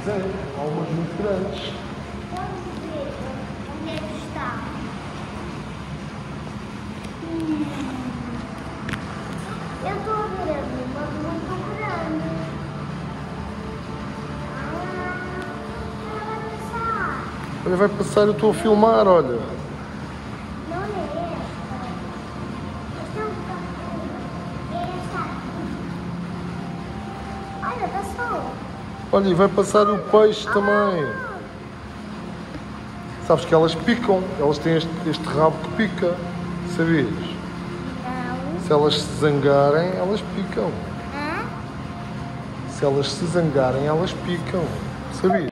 quiser. Há umas muito grandes. Vamos ver onde é que está. Hum. Eu estou a ver ali uma muito grande. Ah, ela vai passar. Olha, vai passar, eu estou a filmar, olha. Não é esta. Esta é esta aqui. Olha, passou. Olha, e vai passar o peixe também. Sabes que elas picam, elas têm este, este rabo que pica, sabias? não. Se elas se zangarem, elas picam. Hã? Se elas se zangarem, elas picam, sabias?